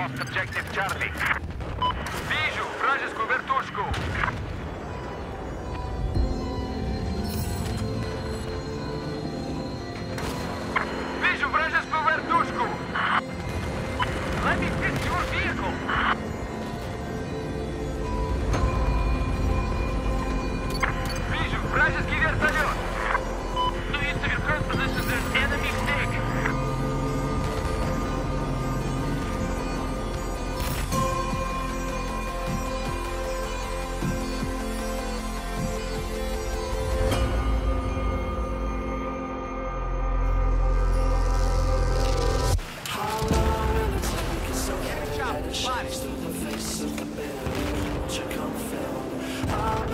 lost objective Charlie. Вижу вражескую вертушку.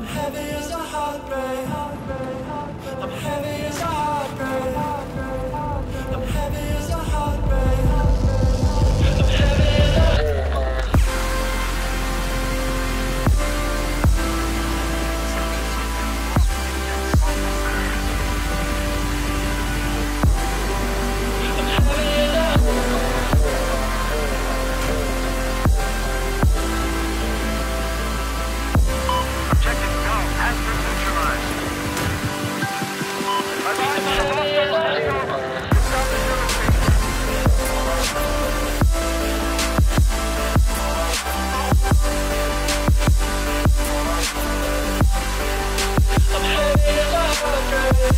I'm heavy as a heartbreak. I'm heavy as a heartbreak.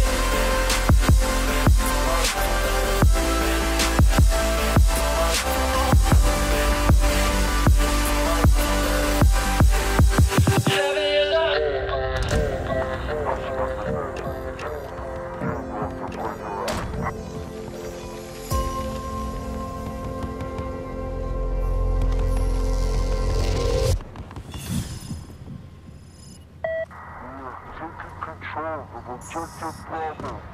Taking of objective Bravo.